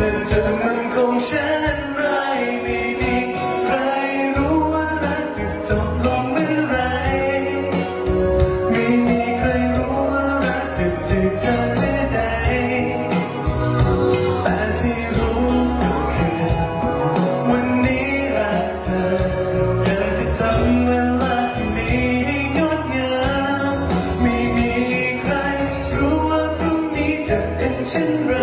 และเธอมันคงฉันไรไม่ดีใครรู้ว่ารักจะจบลงเมื่อไรไม่มีใครรู้ว่ารักจะถึงเธอเมื่อใดแต่ที่รู้คือวันนี้รักเธอเดิทำเวลาที่มีงดงามไม่มีใครรู้ว่าพรุ่งนี้จะเป็นเช่นไร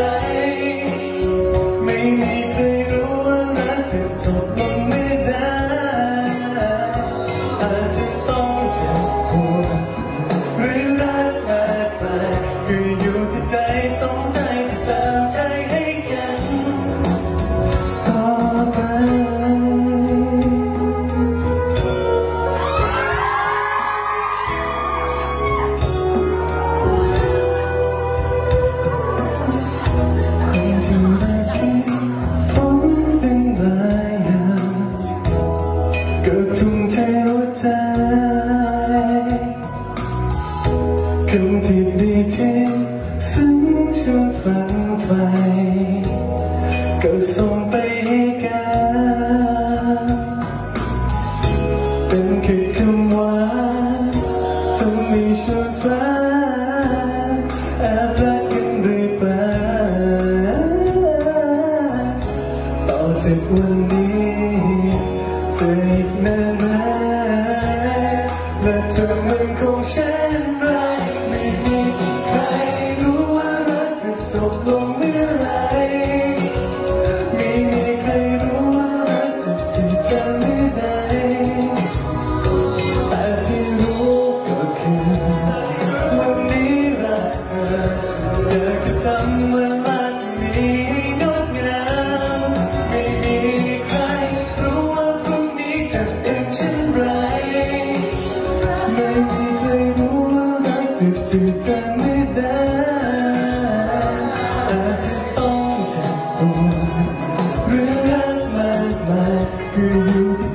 ถึงที่ดีที่ซึ้งจนฝันไฟก็ส่งไปให้กันเป็นแค่คำว่าทำให้ฉันฝันแอบรักกันเรื่อยไปต่อจากวันนี้จะอีกนาน of the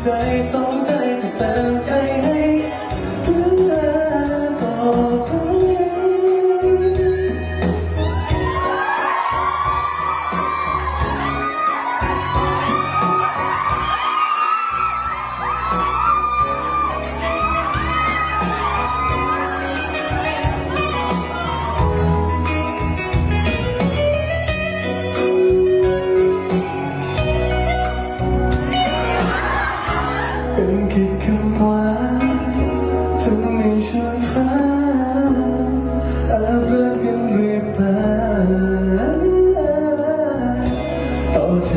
ใจสองใจจะเป็น ทำให้ฉันฝันอาบรักกันไม่ไปต่อจ